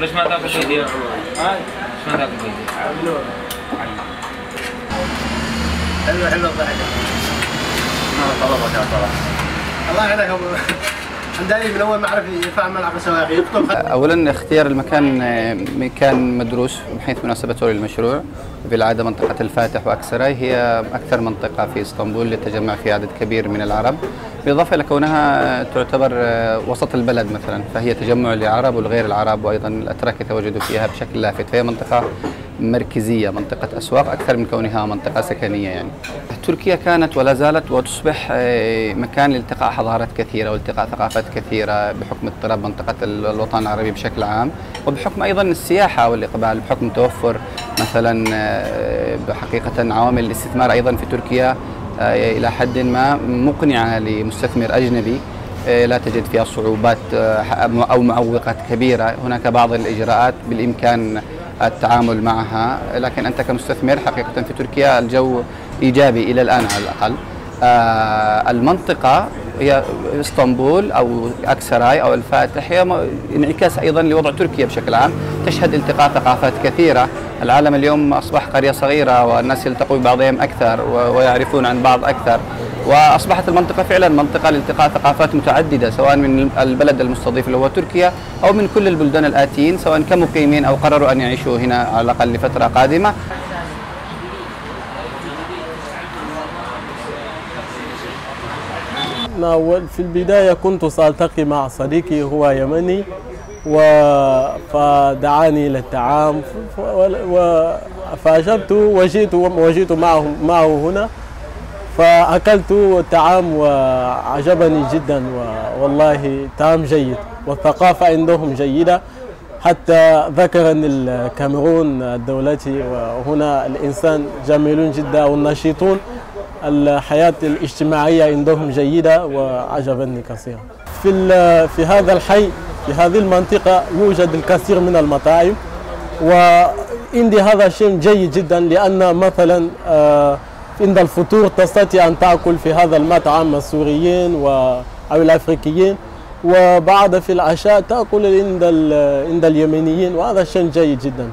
ليش ما تاكل فيديو؟ ليش ما تاكل فيديو؟ حلوة حلوة الضحكه طلبك يا صلاح الله يعينك ابو من أول ما عرف اولا اختيار المكان آه، كان مدروس من حيث مناسبته للمشروع بالعادة منطقة الفاتح وأكسراي. هي أكثر منطقة في إسطنبول للتجمع فيها عدد كبير من العرب. بالإضافة إلى كونها تعتبر آه، وسط البلد مثلا فهي تجمع للعرب والغير العرب وأيضا الأتراك يتواجدوا فيها بشكل لافت. فهي منطقة مركزية منطقة أسواق أكثر من كونها منطقة سكنية يعني. تركيا كانت ولا زالت وتصبح آه، مكان لالتقاء حضارات كثيرة والتقاء ثقافات كثيرة بحكم اضطراب منطقة الوطن العربي بشكل عام. وبحكم أيضا السياحة والإقبال بحكم توفر مثلا آه، بحقيقه عوامل الاستثمار أيضا في تركيا آه، إلى حد ما مقنعة لمستثمر أجنبي. آه، لا تجد فيها صعوبات أو معوقات كبيرة. هناك بعض الإجراءات بالإمكان التعامل معها لكن أنت كمستثمر حقيقة في تركيا الجو إيجابي إلى الآن على الأقل. آه، المنطقة هي إسطنبول أو أكسراي أو الفاتح هي انعكاس أيضا لوضع تركيا بشكل عام. تشهد التقاء ثقافات كثيرة. العالم اليوم أصبح قرية صغيرة والناس يلتقوا ببعضهم أكثر و- ويعرفون عن بعض أكثر. وأصبحت المنطقة فعلا منطقة لالتقاء ثقافات متعددة سواء من البلد المستضيف اللي هو تركيا أو من كل البلدان الآتيين سواء كمقيمين أو قرروا أن يعيشوا هنا على الأقل لفترة قادمة. في البداية كنت سألتقي مع صديقي هو يمني و فدعاني ف- و- فأجبت وجئت وجئت معه معه هنا. فأكلت الطعام وعجبني جدا والله طعام جيد والثقافة عندهم جيدة. حتى ذكر أن الكاميرون الدولتي وهنا الإنسان جميلون جدا والنشيطون الحياة الاجتماعية عندهم جيدة وعجبني كثيرا. في, في هذا الحي في هذه المنطقة يوجد الكثير من المطاعم. وعندي هذا شيء جيد جدا لأن مثلا آه، عند الفطور تستطيع أن تأكل في هذا المطعم السوريين و أو الأفريقيين. وبعد في العشاء تأكل عند ال- عند اليمنيين. وهذا شيء جيد جدا.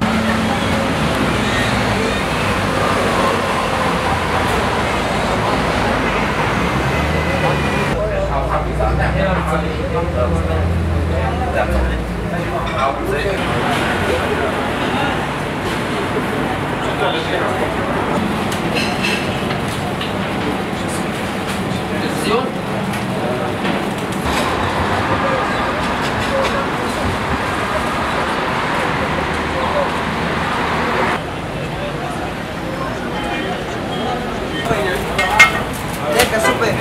información. Deja, super.